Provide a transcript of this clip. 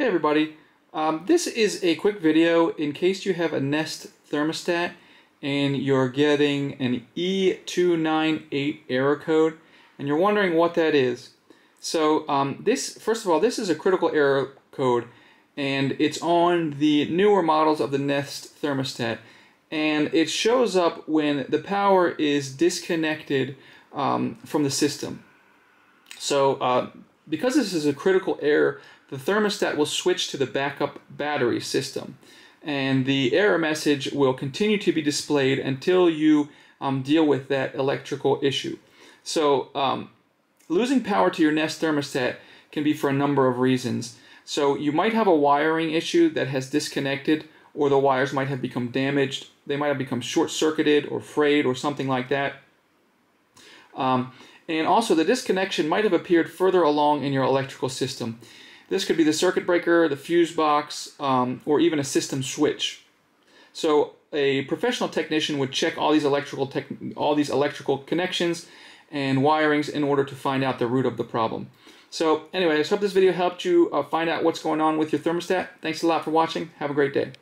Hey everybody, um, this is a quick video in case you have a Nest thermostat and you're getting an E298 error code and you're wondering what that is. So um, this, first of all, this is a critical error code and it's on the newer models of the Nest thermostat and it shows up when the power is disconnected um, from the system. So uh, because this is a critical error, the thermostat will switch to the backup battery system. And the error message will continue to be displayed until you um, deal with that electrical issue. So um, losing power to your Nest thermostat can be for a number of reasons. So you might have a wiring issue that has disconnected or the wires might have become damaged. They might have become short-circuited or frayed or something like that. Um, and also the disconnection might have appeared further along in your electrical system. This could be the circuit breaker, the fuse box, um, or even a system switch. So a professional technician would check all these electrical all these electrical connections and wirings in order to find out the root of the problem. So anyway, I hope this video helped you uh, find out what's going on with your thermostat. Thanks a lot for watching. Have a great day.